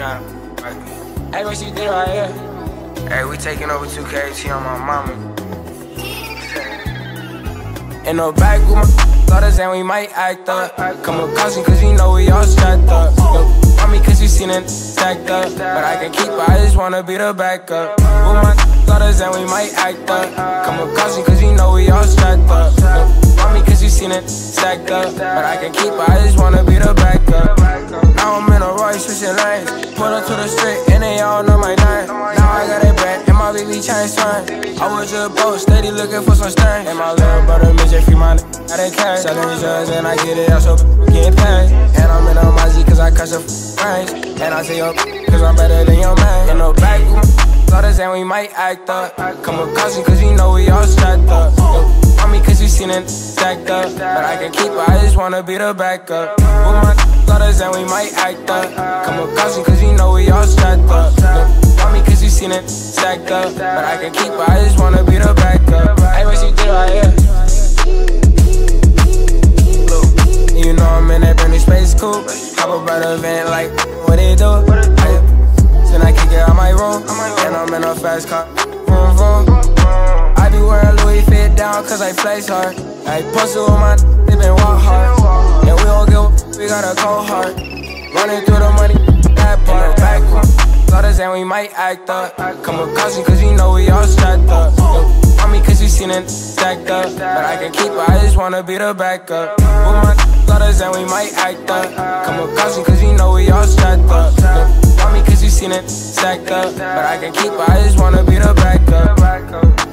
Hey, what you did right here? Hey, we taking over 2KT on my mama. In the back with my daughters and we might act up. Come with caution cause you know we all strapped up. Yo, want me cause you seen it stacked up. But I can keep it, I just wanna be the backup. With my daughters and we might act up. Come with caution cause you know we all strapped up. Yo, want me cause you seen it stacked up. But I can keep it, I just wanna be the backup. Now I'm in a Royce switching lanes. Pull up to the street and they all know my name. Now I got a brand and my baby chain swing. I was just boat, steady looking for some stain. And my little brother midget free my got a cash. Selling drugs and I get it out so getting paid. And I'm in a Mozzie cause I crush a range. And I say yo cause I'm better than your man. In the back my daughters and we might act up. Come with caution cause you know we all strapped up. Yo, me cause you seen it stacked up. But I can keep it, I just wanna be the backup. With my daughters and we might act up. Come across caution cause you know we all strapped up. Yo, on me cause you seen it stacked up. But I can keep it, I just wanna be the backup. Hey, what you did right here? You know I'm in that brand new space coupe. Hop about the vent like what they do. Ay, Then I kick it out my room, and I'm in a fast car. Vroom vroom. I be wearing Louis fit down cause I flex hard. I posted with my they been walk hard. And we don't give we got a cold. Running through the money, that part. Back daughters and we might act up. Come with caution cause you know we all strapped up. On me cause you seen it stacked up. But I can keep it, I just wanna be the backup. With my daughters and we might act up. Come with caution cause you know we all strapped up. On me cause you seen it stacked up. But I can keep it, I just wanna be the backup.